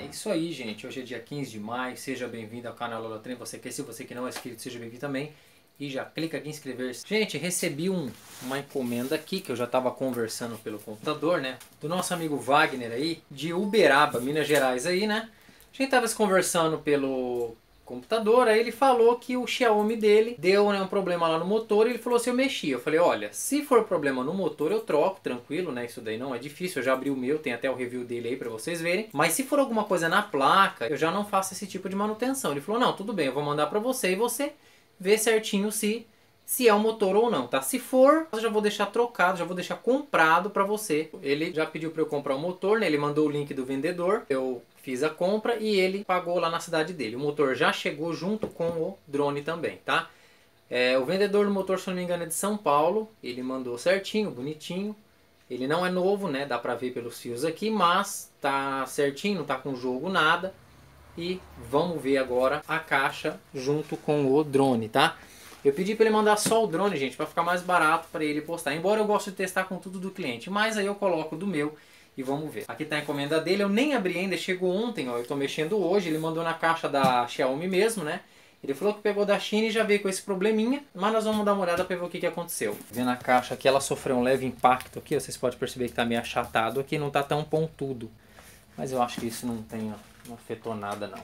É isso aí, gente. Hoje é dia 15 de maio. Seja bem-vindo ao canal Lolotrem. Você quer, se você que não é inscrito, seja bem-vindo também. E já clica aqui em inscrever-se. Gente, recebi um, uma encomenda aqui que eu já estava conversando pelo computador, né? Do nosso amigo Wagner aí, de Uberaba, Minas Gerais aí, né? A gente estava conversando pelo computador, aí ele falou que o Xiaomi dele deu né, um problema lá no motor e ele falou se eu mexia. Eu falei, olha, se for problema no motor eu troco, tranquilo, né? Isso daí não é difícil, eu já abri o meu, tem até o review dele aí para vocês verem. Mas se for alguma coisa na placa, eu já não faço esse tipo de manutenção. Ele falou, não, tudo bem, eu vou mandar para você e você vê certinho se se é o motor ou não, tá? Se for, eu já vou deixar trocado, já vou deixar comprado para você. Ele já pediu para eu comprar o motor, né? Ele mandou o link do vendedor. Eu fiz a compra e ele pagou lá na cidade dele. O motor já chegou junto com o drone também, tá? É, o vendedor do motor, se não me engano, é de São Paulo. Ele mandou certinho, bonitinho. Ele não é novo, né? Dá pra ver pelos fios aqui, mas tá certinho, não tá com jogo nada. E vamos ver agora a caixa junto com o drone, tá? Eu pedi para ele mandar só o drone, gente, para ficar mais barato para ele postar. Embora eu goste de testar com tudo do cliente, mas aí eu coloco do meu e vamos ver. Aqui está a encomenda dele, eu nem abri ainda, chegou ontem, ó, eu estou mexendo hoje, ele mandou na caixa da Xiaomi mesmo, né? Ele falou que pegou da China e já veio com esse probleminha, mas nós vamos dar uma olhada para ver o que, que aconteceu. Vendo a caixa aqui, ela sofreu um leve impacto aqui, vocês podem perceber que está meio achatado aqui, não está tão pontudo. Mas eu acho que isso não tem, ó, não afetou nada não.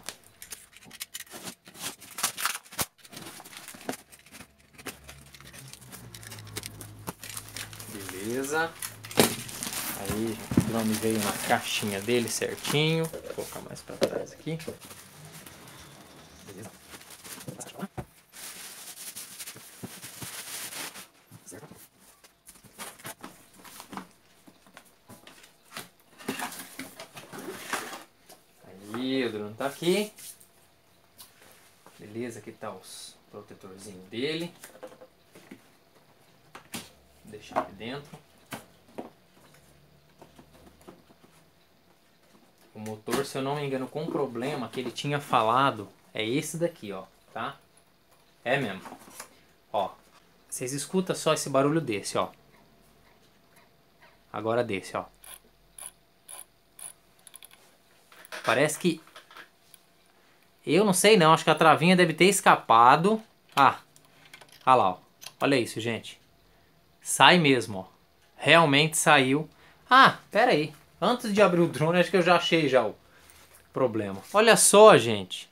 Beleza. Aí o drone veio na caixinha dele certinho. Vou colocar mais para trás aqui. Beleza. Aí o drone tá aqui. Beleza, aqui tá os protetorzinho dele. Deixar aqui dentro. O motor, se eu não me engano, com problema que ele tinha falado, é esse daqui, ó, tá? É mesmo. Ó, vocês escutam só esse barulho desse, ó. Agora desse, ó. Parece que... Eu não sei não, acho que a travinha deve ter escapado. Ah, olha lá, ó. Olha isso, gente. Sai mesmo, ó. Realmente saiu. Ah, pera aí. Antes de abrir o drone, acho que eu já achei já o problema. Olha só, gente.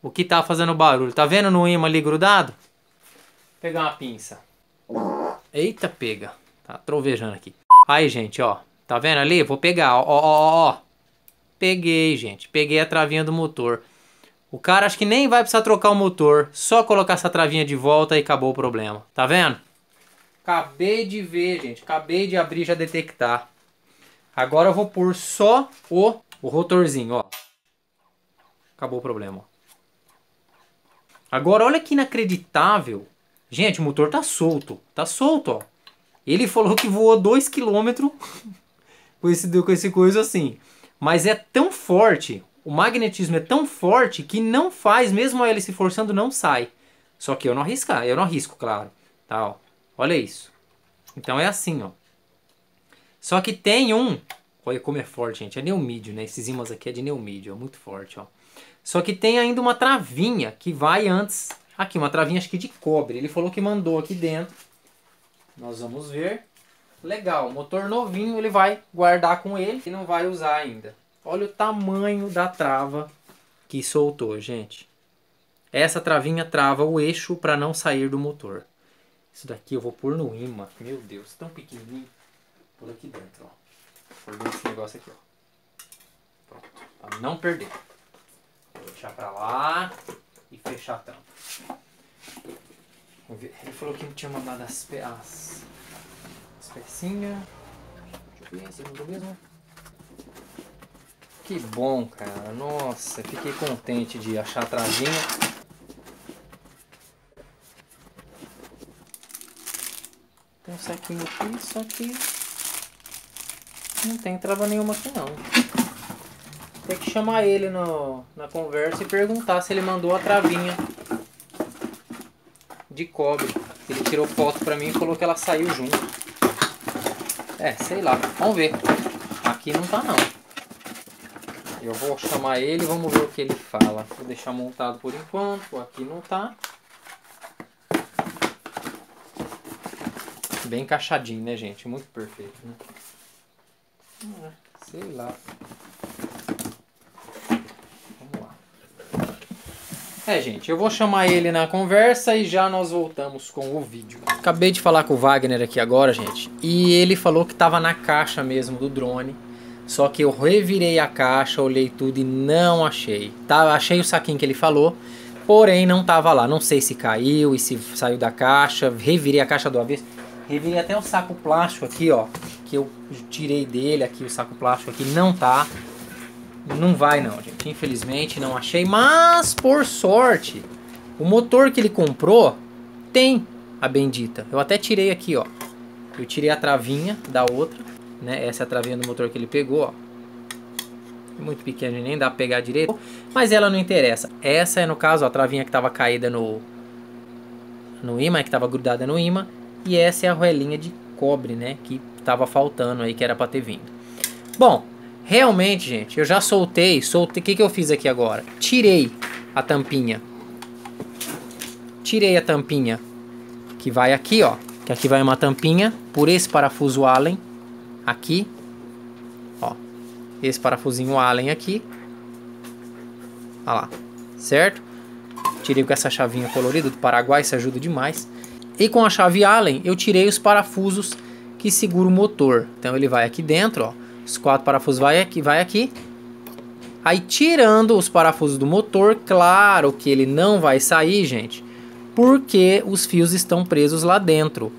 O que tá fazendo barulho. Tá vendo no imã ali grudado? Vou pegar uma pinça. Eita, pega. Tá trovejando aqui. Aí, gente, ó. Tá vendo ali? Vou pegar, ó, ó, ó, ó. Peguei, gente. Peguei a travinha do motor. O cara acho que nem vai precisar trocar o motor. Só colocar essa travinha de volta e acabou o problema. Tá vendo? Acabei de ver, gente. Acabei de abrir já detectar. Agora eu vou pôr só o, o rotorzinho, ó. Acabou o problema. Agora, olha que inacreditável. Gente, o motor tá solto. Tá solto, ó. Ele falou que voou 2km com esse, com esse coisa assim. Mas é tão forte, o magnetismo é tão forte que não faz, mesmo ele se forçando, não sai. Só que eu não arriscar, eu não arrisco, claro. Tá, ó. Olha isso. Então é assim, ó. Só que tem um... Olha como é forte, gente. É neomídio, né? Esses ímãs aqui é de neomídio. É muito forte, ó. Só que tem ainda uma travinha que vai antes... Aqui, uma travinha acho que de cobre. Ele falou que mandou aqui dentro. Nós vamos ver. Legal, motor novinho, ele vai guardar com ele e não vai usar ainda. Olha o tamanho da trava que soltou, gente. Essa travinha trava o eixo para não sair do motor. Isso daqui eu vou pôr no imã. Meu Deus, tão pequenininho. Por aqui dentro, ó. Por dentro desse negócio aqui, ó. Pronto. Pra não perder. Vou deixar pra lá e fechar a tampa. Ele falou que tinha mandado as, pe as, as pecinhas. Deixa eu ver se mandou mesmo. Que bom, cara. Nossa, fiquei contente de achar a travinha. Tem um saquinho aqui, só que não tem trava nenhuma aqui não. Tem que chamar ele no, na conversa e perguntar se ele mandou a travinha de cobre. Ele tirou foto pra mim e falou que ela saiu junto. É, sei lá. Vamos ver. Aqui não tá não. Eu vou chamar ele vamos ver o que ele fala. Vou deixar montado por enquanto. Aqui não tá. Bem encaixadinho, né, gente? Muito perfeito, né? Ah, sei lá. Vamos lá. É, gente, eu vou chamar ele na conversa e já nós voltamos com o vídeo. Acabei de falar com o Wagner aqui agora, gente, e ele falou que tava na caixa mesmo do drone. Só que eu revirei a caixa, olhei tudo e não achei. Tá, achei o saquinho que ele falou, porém não tava lá. Não sei se caiu e se saiu da caixa. Revirei a caixa do avesso. Revirei até o saco plástico aqui, ó. Que eu tirei dele aqui, o saco plástico aqui. Não tá. Não vai não, gente. Infelizmente não achei. Mas, por sorte, o motor que ele comprou tem a bendita. Eu até tirei aqui, ó. Eu tirei a travinha da outra. Né? Essa é a travinha do motor que ele pegou, ó. Muito pequena, nem dá pra pegar direito. Mas ela não interessa. Essa é, no caso, a travinha que tava caída no, no imã, que tava grudada no imã. E essa é a roelinha de cobre, né? Que tava faltando aí, que era para ter vindo. Bom, realmente, gente, eu já soltei. Soltei. O que, que eu fiz aqui agora? Tirei a tampinha. Tirei a tampinha que vai aqui, ó. Que aqui vai uma tampinha por esse parafuso Allen. Aqui. Ó. Esse parafusinho Allen aqui. Olha lá. Certo? Tirei com essa chavinha colorida do Paraguai, isso ajuda demais. E com a chave Allen eu tirei os parafusos que seguram o motor. Então ele vai aqui dentro, ó. Os quatro parafusos vai aqui, vai aqui. Aí tirando os parafusos do motor, claro que ele não vai sair, gente, porque os fios estão presos lá dentro.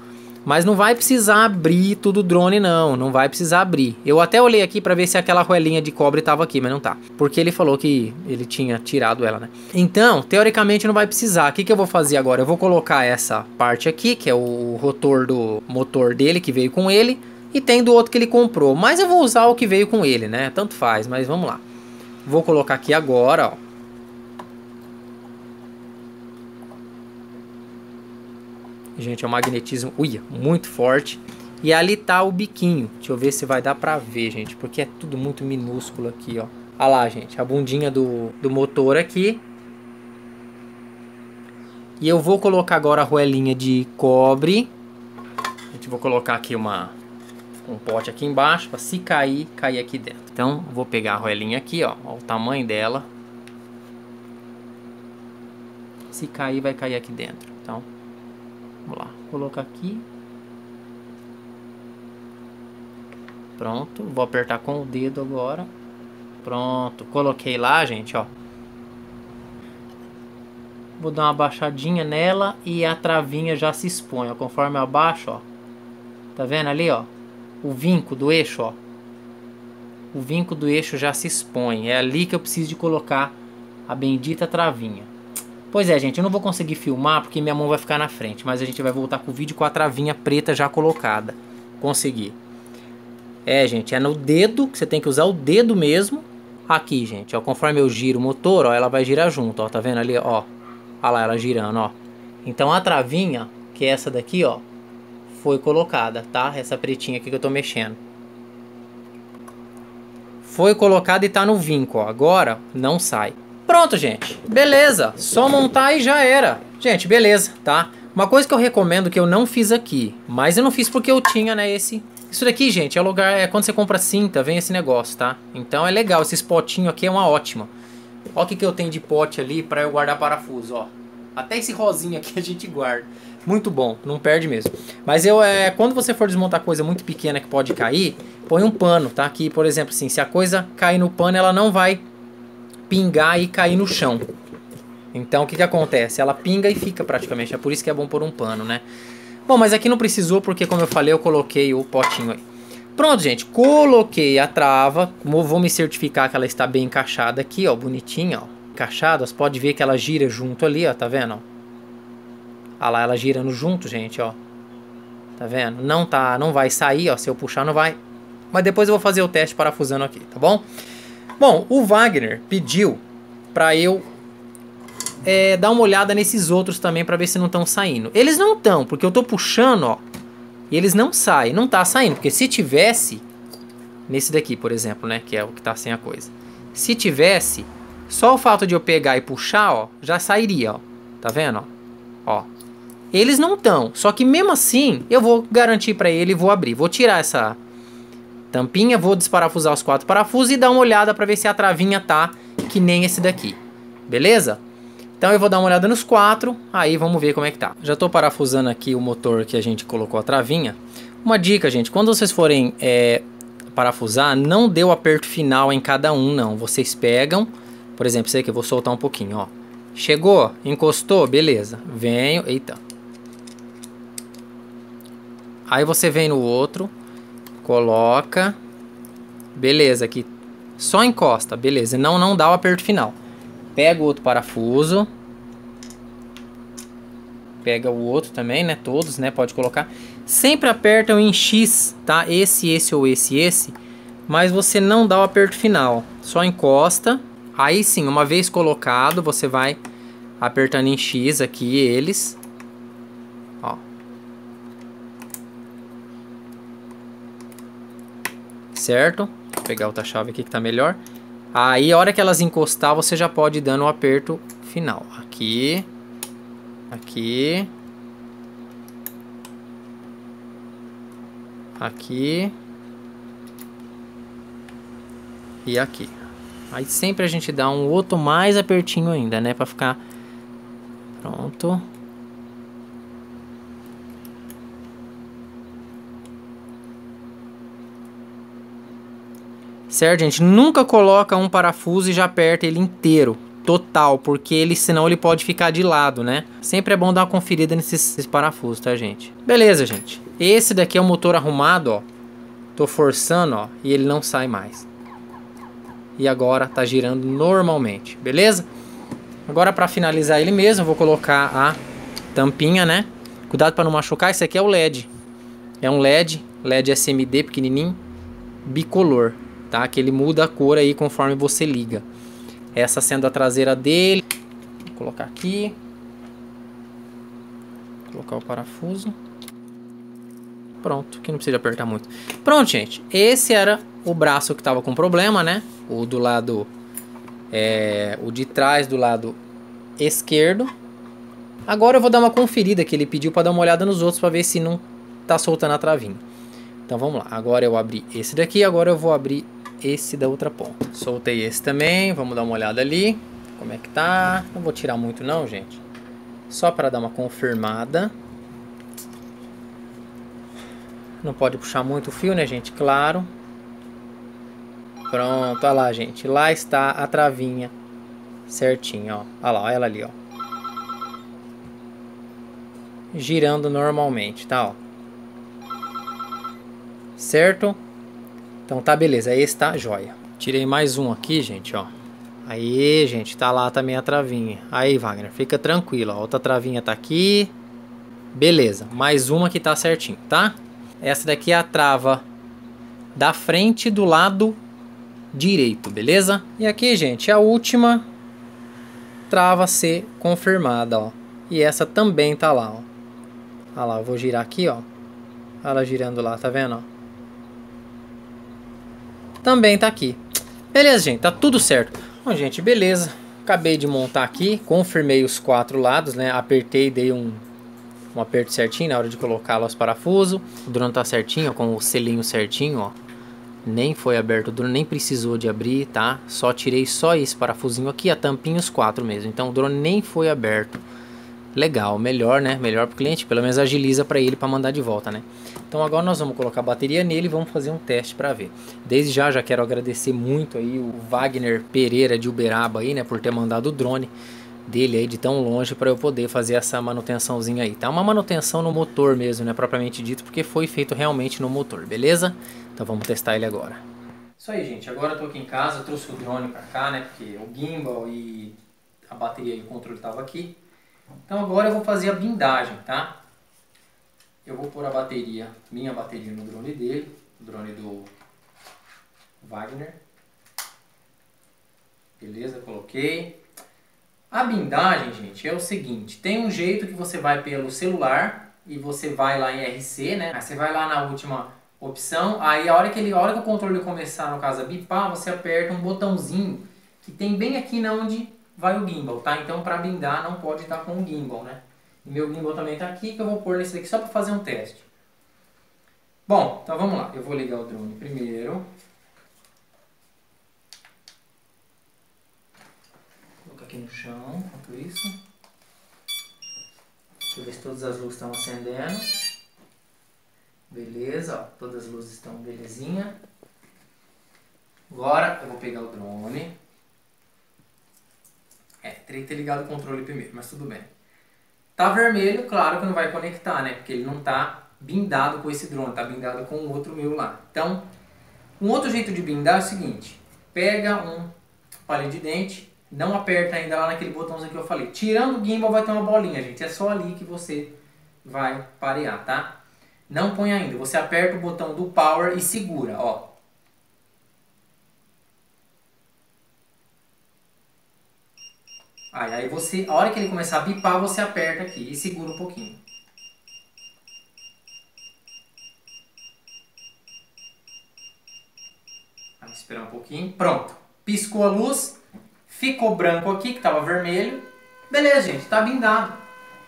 Mas não vai precisar abrir tudo o drone não, não vai precisar abrir. Eu até olhei aqui para ver se aquela roelinha de cobre estava aqui, mas não tá. Porque ele falou que ele tinha tirado ela, né? Então, teoricamente não vai precisar. O que, que eu vou fazer agora? Eu vou colocar essa parte aqui, que é o rotor do motor dele, que veio com ele. E tem do outro que ele comprou. Mas eu vou usar o que veio com ele, né? Tanto faz, mas vamos lá. Vou colocar aqui agora, ó. Gente, é um magnetismo, uia, muito forte. E ali tá o biquinho. Deixa eu ver se vai dar pra ver, gente. Porque é tudo muito minúsculo aqui, ó. Olha lá, gente. A bundinha do, do motor aqui. E eu vou colocar agora a roelinha de cobre. A gente vou colocar aqui uma, um pote aqui embaixo. Pra se cair, cair aqui dentro. Então, vou pegar a roelinha aqui, ó. Olha o tamanho dela. Se cair, vai cair aqui dentro. Então, Vamos lá, colocar aqui. Pronto, vou apertar com o dedo agora. Pronto, coloquei lá, gente, ó. Vou dar uma baixadinha nela e a travinha já se expõe, ó, conforme eu abaixo, ó. Tá vendo ali, ó? O vinco do eixo, ó. O vinco do eixo já se expõe. É ali que eu preciso de colocar a bendita travinha. Pois é, gente, eu não vou conseguir filmar porque minha mão vai ficar na frente, mas a gente vai voltar com o vídeo com a travinha preta já colocada. Consegui. É, gente, é no dedo, que você tem que usar o dedo mesmo. Aqui, gente, ó, conforme eu giro o motor, ó, ela vai girar junto, ó, tá vendo ali, ó. Olha lá ela girando, ó. Então a travinha, que é essa daqui, ó, foi colocada, tá? Essa pretinha aqui que eu tô mexendo. Foi colocada e tá no vinco, ó. Agora não sai. Pronto, gente. Beleza. Só montar e já era. Gente, beleza, tá? Uma coisa que eu recomendo que eu não fiz aqui, mas eu não fiz porque eu tinha, né, esse... Isso daqui, gente, é lugar... É quando você compra cinta, vem esse negócio, tá? Então é legal. Esse potinho aqui é uma ótima. Olha o que, que eu tenho de pote ali pra eu guardar parafuso, ó. Até esse rosinho aqui a gente guarda. Muito bom, não perde mesmo. Mas eu, é, quando você for desmontar coisa muito pequena que pode cair, põe um pano, tá? Aqui, por exemplo, assim, se a coisa cair no pano, ela não vai pingar e cair no chão. Então o que, que acontece? Ela pinga e fica praticamente. É por isso que é bom pôr um pano, né? Bom, mas aqui não precisou porque, como eu falei, eu coloquei o potinho aí. Pronto, gente. Coloquei a trava. Vou me certificar que ela está bem encaixada aqui, ó. Bonitinha, ó. Encaixada. Você pode ver que ela gira junto ali, ó. Tá vendo? Olha lá, ela girando junto, gente, ó. Tá vendo? Não tá, não vai sair, ó. Se eu puxar, não vai. Mas depois eu vou fazer o teste parafusando aqui, tá bom? Bom, o Wagner pediu para eu é, dar uma olhada nesses outros também para ver se não estão saindo. Eles não estão, porque eu tô puxando, ó. E eles não saem, não tá saindo, porque se tivesse nesse daqui, por exemplo, né, que é o que tá sem a coisa. Se tivesse, só o fato de eu pegar e puxar, ó, já sairia, ó. Tá vendo, ó? Ó. Eles não estão, só que mesmo assim, eu vou garantir para ele e vou abrir. Vou tirar essa tampinha, vou desparafusar os quatro parafusos e dar uma olhada para ver se a travinha tá que nem esse daqui. Beleza? Então eu vou dar uma olhada nos quatro, aí vamos ver como é que tá. Já estou parafusando aqui o motor que a gente colocou a travinha. Uma dica, gente, quando vocês forem é, parafusar, não dê o aperto final em cada um, não. Vocês pegam, por exemplo, sei que eu vou soltar um pouquinho, ó. Chegou, encostou, beleza. Venho, eita. Aí você vem no outro, coloca, beleza, aqui só encosta, beleza. Não, não dá o aperto final. Pega o outro parafuso. Pega o outro também, né? Todos, né? Pode colocar. Sempre apertam em X, tá? Esse, esse ou esse, esse. Mas você não dá o aperto final. Só encosta. Aí sim, uma vez colocado, você vai apertando em X aqui eles. Certo? Vou pegar outra chave aqui que tá melhor. Aí, a hora que elas encostar, você já pode ir dando o um aperto final. Aqui. Aqui. Aqui. E aqui. Aí sempre a gente dá um outro mais apertinho ainda, né? Pra ficar... Pronto. Certo, gente? Nunca coloca um parafuso e já aperta ele inteiro, total, porque ele senão ele pode ficar de lado, né? Sempre é bom dar uma conferida nesses, nesses parafusos, tá, gente? Beleza, gente. Esse daqui é o motor arrumado, ó. Tô forçando, ó, e ele não sai mais. E agora tá girando normalmente, beleza? Agora para finalizar ele mesmo, vou colocar a tampinha, né? Cuidado para não machucar, esse aqui é o LED. É um LED, LED SMD pequenininho, bicolor tá? Que ele muda a cor aí conforme você liga. Essa sendo a traseira dele. Vou colocar aqui. Vou colocar o parafuso. Pronto, que não precisa apertar muito. Pronto, gente. Esse era o braço que estava com problema, né? O do lado... É, o de trás do lado esquerdo. Agora eu vou dar uma conferida que ele pediu para dar uma olhada nos outros para ver se não tá soltando a travinha. Então vamos lá. Agora eu abri esse daqui, agora eu vou abrir esse da outra ponta. Soltei esse também, vamos dar uma olhada ali. Como é que tá? Não vou tirar muito não, gente. Só para dar uma confirmada. Não pode puxar muito o fio, né, gente? Claro. Pronto, olha lá, gente. Lá está a travinha certinho, ó. Olha lá, olha ela ali, ó. Girando normalmente, tá, ó. Certo? Então tá beleza, esse tá joia. Tirei mais um aqui, gente, ó. Aí, gente, tá lá também a travinha. Aí, Wagner, fica tranquilo, ó. Outra travinha tá aqui. Beleza, mais uma que tá certinho, tá? Essa daqui é a trava da frente do lado direito, beleza? E aqui, gente, a última trava ser confirmada, ó. E essa também tá lá, ó. Olha lá, eu vou girar aqui, ó. Ela girando lá, tá vendo, ó? Também tá aqui. Beleza, gente, tá tudo certo. Bom, gente, beleza. Acabei de montar aqui, confirmei os quatro lados, né? Apertei, dei um, um aperto certinho na hora de os parafusos. O drone tá certinho, ó, com o selinho certinho, ó. Nem foi aberto o drone, nem precisou de abrir, tá? Só tirei só esse parafusinho aqui, a tampinha os quatro mesmo. Então o drone nem foi aberto. Legal, melhor, né? Melhor pro cliente, pelo menos agiliza para ele para mandar de volta, né? Então agora nós vamos colocar a bateria nele e vamos fazer um teste para ver. Desde já já quero agradecer muito aí o Wagner Pereira de Uberaba aí, né, por ter mandado o drone dele aí de tão longe para eu poder fazer essa manutençãozinha aí. Tá uma manutenção no motor mesmo, né, propriamente dito, porque foi feito realmente no motor, beleza? Então vamos testar ele agora. Isso aí, gente. Agora eu tô aqui em casa, trouxe o drone para cá, né, porque o gimbal e a bateria e o controle tava aqui. Então agora eu vou fazer a blindagem, tá? Eu vou pôr a bateria, minha bateria no drone dele, o drone do Wagner. Beleza, coloquei. A bindagem, gente, é o seguinte, tem um jeito que você vai pelo celular e você vai lá em RC, né? Aí você vai lá na última opção, aí a hora que ele, a hora que o controle começar, no caso a bipar, você aperta um botãozinho que tem bem aqui na onde vai o gimbal, tá? Então para bindar não pode estar com o gimbal, né? E meu gimbal também está aqui, que eu vou pôr nesse daqui só para fazer um teste. Bom, então vamos lá. Eu vou ligar o drone primeiro. Colocar aqui no chão, enquanto isso. Deixa eu ver se todas as luzes estão acendendo. Beleza, ó, todas as luzes estão belezinha. Agora eu vou pegar o drone. É, teria que ter ligado o controle primeiro, mas tudo bem. Tá vermelho, claro que não vai conectar, né? Porque ele não tá bindado com esse drone, tá bindado com o outro meu lá. Então, um outro jeito de bindar é o seguinte. Pega um palito de dente, não aperta ainda lá naquele botãozinho que eu falei. Tirando o gimbal vai ter uma bolinha, gente. É só ali que você vai parear, tá? Não põe ainda. Você aperta o botão do power e segura, ó. Aí, aí você, a hora que ele começar a bipar, você aperta aqui e segura um pouquinho. Vamos esperar um pouquinho. Pronto. Piscou a luz. Ficou branco aqui, que estava vermelho. Beleza, gente. Está bindado.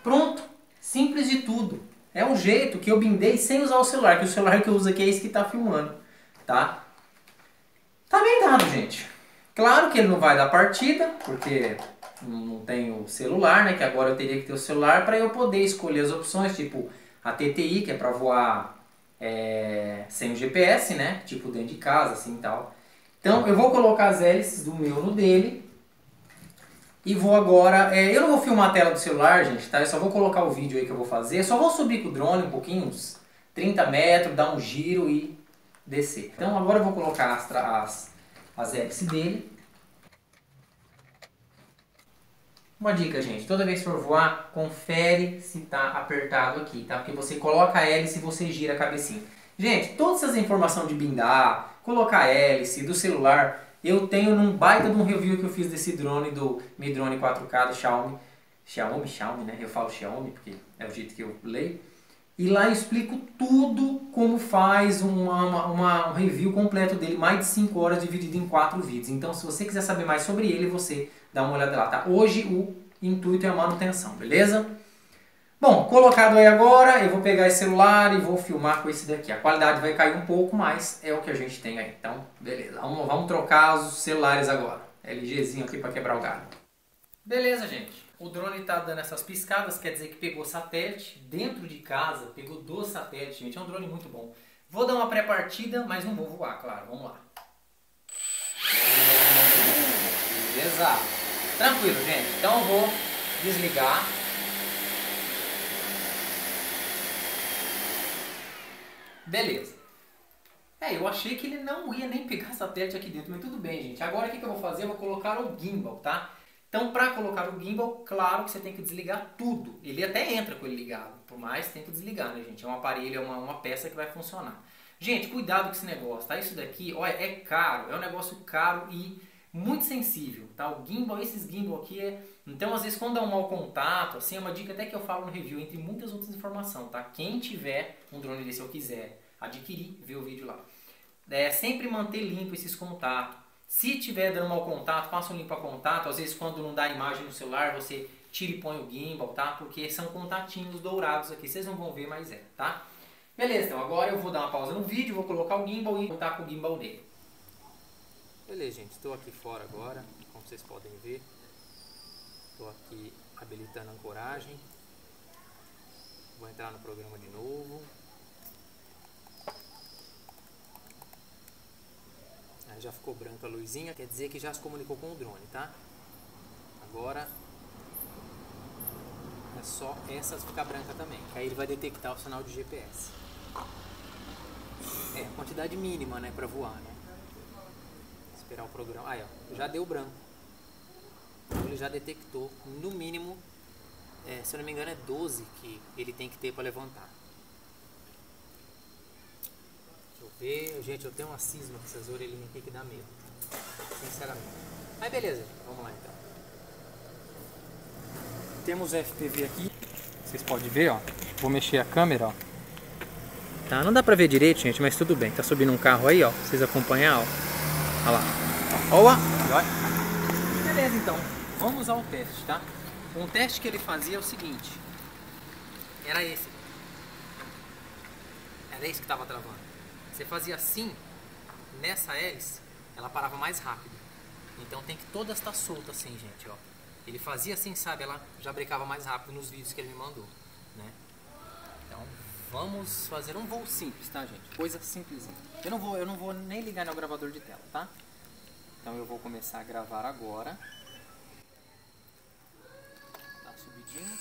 Pronto. Simples de tudo. É o jeito que eu bindei sem usar o celular. Que o celular que eu uso aqui é esse que está filmando. Tá? Tá bindado, gente. Claro que ele não vai dar partida, porque não tenho celular, né? Que agora eu teria que ter o celular para eu poder escolher as opções, tipo a TTI, que é para voar é, sem o GPS, né? Tipo dentro de casa, assim tal. Então eu vou colocar as hélices do meu no dele. E vou agora. É, eu não vou filmar a tela do celular, gente, tá? Eu só vou colocar o vídeo aí que eu vou fazer. só vou subir com o drone um pouquinho, uns 30 metros, dar um giro e descer. Então agora eu vou colocar as, as, as hélices dele. Uma dica, gente, toda vez que for voar, confere se está apertado aqui, tá? Porque você coloca a hélice e você gira a cabecinha. Gente, todas essas informações de bindar, colocar a hélice, do celular, eu tenho num baita de um review que eu fiz desse drone, do Mi Drone 4K do Xiaomi. Xiaomi, Xiaomi, né? Eu falo Xiaomi porque é o jeito que eu leio. E lá eu explico tudo como faz uma, uma, uma, um review completo dele, mais de 5 horas dividido em 4 vídeos. Então se você quiser saber mais sobre ele, você dá uma olhada lá, tá? Hoje o intuito é a manutenção, beleza? Bom, colocado aí agora, eu vou pegar esse celular e vou filmar com esse daqui. A qualidade vai cair um pouco, mas é o que a gente tem aí. Então, beleza. Vamos, vamos trocar os celulares agora. LGzinho aqui para quebrar o galho. Beleza, gente. O drone está dando essas piscadas, quer dizer que pegou satélite dentro de casa, pegou dois satélites, gente. É um drone muito bom. Vou dar uma pré-partida, mas não vou voar, claro. Vamos lá. Beleza. Tranquilo, gente. Então eu vou desligar. Beleza. É, eu achei que ele não ia nem pegar satélite aqui dentro, mas tudo bem, gente. Agora o que, que eu vou fazer? Eu vou colocar o gimbal, tá? Então, para colocar o gimbal, claro que você tem que desligar tudo. Ele até entra com ele ligado, por mais tem que desligar, né, gente? É um aparelho, é uma, uma peça que vai funcionar. Gente, cuidado com esse negócio, tá? Isso daqui, olha, é caro, é um negócio caro e muito sensível, tá? O gimbal, esses gimbal aqui é... Então, às vezes, quando dá um mau contato, assim, é uma dica até que eu falo no review, entre muitas outras informações, tá? Quem tiver um drone desse ou quiser adquirir, vê o vídeo lá. É sempre manter limpo esses contatos. Se tiver dando mau contato, faça um limpa contato. Às vezes, quando não dá imagem no celular, você tira e põe o gimbal, tá? Porque são contatinhos dourados aqui. Vocês não vão ver, mas é, tá? Beleza, então agora eu vou dar uma pausa no vídeo, vou colocar o gimbal e contar com o gimbal nele. Beleza, gente, estou aqui fora agora, como vocês podem ver. Estou aqui habilitando a ancoragem. Vou entrar no programa de novo. Já ficou branca a luzinha, quer dizer que já se comunicou com o drone, tá? Agora é só essa ficar branca também, que aí ele vai detectar o sinal de GPS. É, quantidade mínima, né, para voar, né? esperar o programa. Aí, ó, já deu branco. Ele já detectou, no mínimo, é, se eu não me engano, é 12 que ele tem que ter para levantar. Deixa Gente, eu tenho uma cisma com essas orelhinhas aqui que dá medo. Sinceramente. Mas beleza, vamos lá então. Temos FPV aqui. Vocês podem ver, ó. Vou mexer a câmera, ó. Tá, não dá pra ver direito, gente, mas tudo bem. Tá subindo um carro aí, ó. Vocês acompanhar, ó. Olha lá. Olha. Beleza, então. Vamos ao teste, tá? Um teste que ele fazia é o seguinte. Era esse. Era esse que tava travando. Você fazia assim, nessa hélice, ela parava mais rápido. Então tem que todas estar soltas assim, gente, ó. Ele fazia assim, sabe? Ela já brecava mais rápido nos vídeos que ele me mandou, né? Então, vamos fazer um voo simples, tá, gente? Coisa simplesinha. Eu não vou, eu não vou nem ligar no gravador de tela, tá? Então eu vou começar a gravar agora. Dá subidinha.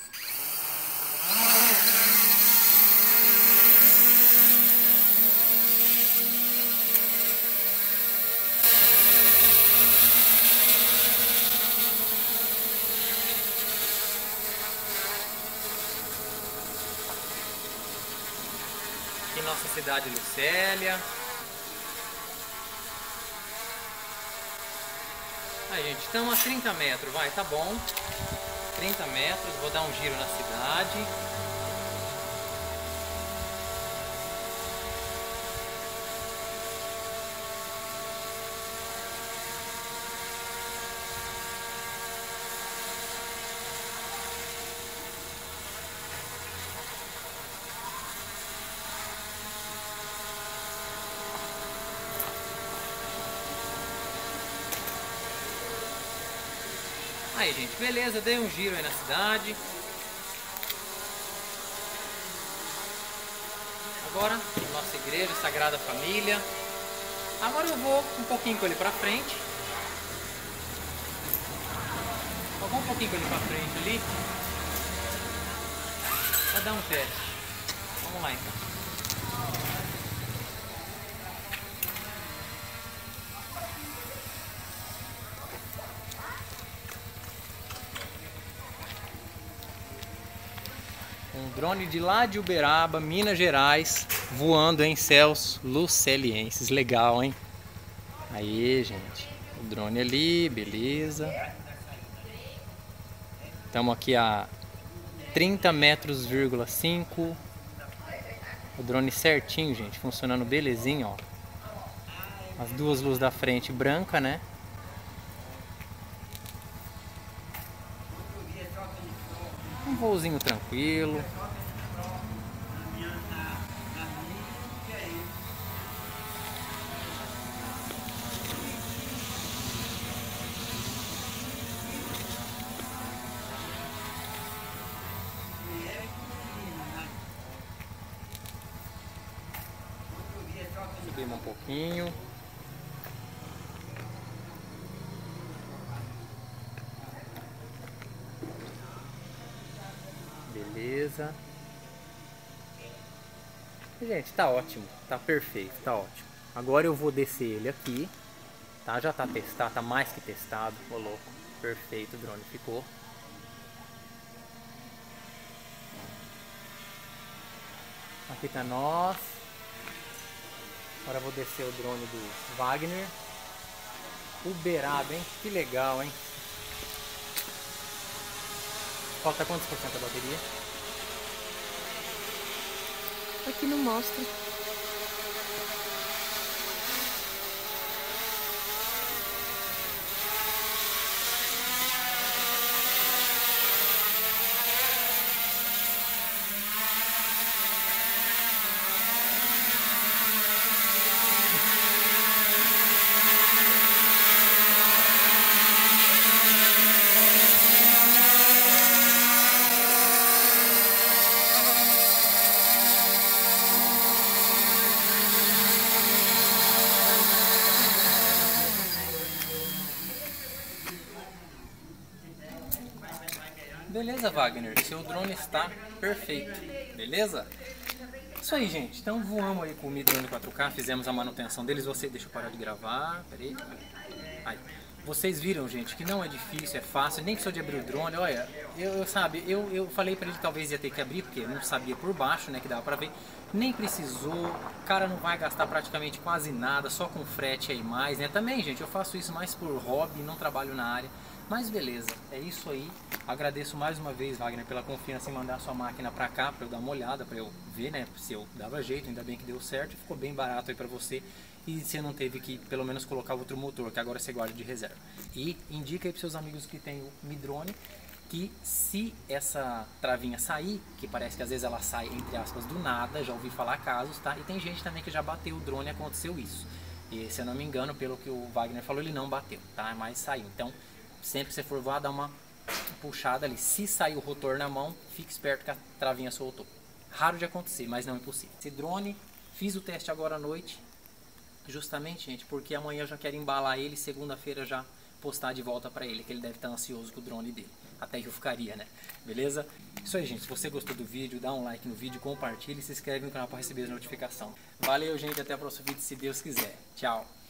Nossa cidade Lucélia. Aí, gente, estamos a 30 metros, vai, tá bom. 30 metros, vou dar um giro na cidade. Aí, gente, beleza, dei um giro aí na cidade. Agora, nossa igreja, Sagrada Família. Agora eu vou um pouquinho com ele pra frente. vou um pouquinho com ele pra frente ali. Pra dar um teste. Vamos lá então. Drone de lá de Uberaba, Minas Gerais, voando em céus lucelienses. Legal, hein? Aí, gente. O drone ali, beleza. Estamos aqui a 30 metros, 5. O drone certinho, gente, funcionando belezinho, ó. As duas luzes da frente branca, né? Um voozinho tranquilo. Subimos um pouquinho. Beleza. Tá ótimo. Tá perfeito, tá ótimo. Agora eu vou descer ele aqui. Tá? Já tá testado, tá mais que testado. Ô louco. Perfeito, o drone ficou. Aqui tá nós. Agora eu vou descer o drone do Wagner. Uberaba, hein? Que legal, hein? Falta quantos por cento da bateria? Aqui não mostra. Beleza, Wagner, seu drone está perfeito, beleza? Isso aí, gente. Então voamos aí com o Mi Drone 4K, fizemos a manutenção deles. Você deixa eu parar de gravar. Peraí. Aí. Vocês viram, gente, que não é difícil, é fácil, nem precisou de abrir o drone. Olha, eu, eu sabe, eu, eu falei pra ele que talvez ia ter que abrir, porque não sabia por baixo, né, que dava pra ver. Nem precisou, o cara não vai gastar praticamente quase nada, só com frete aí mais, né? Também, gente, eu faço isso mais por hobby, não trabalho na área. Mas beleza, é isso aí. Agradeço mais uma vez, Wagner, pela confiança em mandar sua máquina para cá para eu dar uma olhada, para eu ver, né, se eu dava jeito, ainda bem que deu certo, ficou bem barato aí para você e você não teve que pelo menos colocar outro motor, que agora você guarda de reserva. E indica aí para seus amigos que tem o Midrone que se essa travinha sair, que parece que às vezes ela sai entre aspas do nada, já ouvi falar casos, tá? E tem gente também que já bateu o drone e aconteceu isso. E se eu não me engano, pelo que o Wagner falou, ele não bateu, tá? Mas saiu. Então, sempre que você for voar, dá uma puxada ali. Se sair o rotor na mão, fique esperto que a travinha soltou. Raro de acontecer, mas não é impossível. Esse drone, fiz o teste agora à noite, justamente, gente, porque amanhã eu já quero embalar ele, segunda-feira já postar de volta para ele, que ele deve estar ansioso com o drone dele até eu ficaria, né? Beleza? Isso aí, gente. Se você gostou do vídeo, dá um like no vídeo, compartilhe e se inscreve no canal para receber as notificações. Valeu, gente. Até o próximo vídeo, se Deus quiser. Tchau.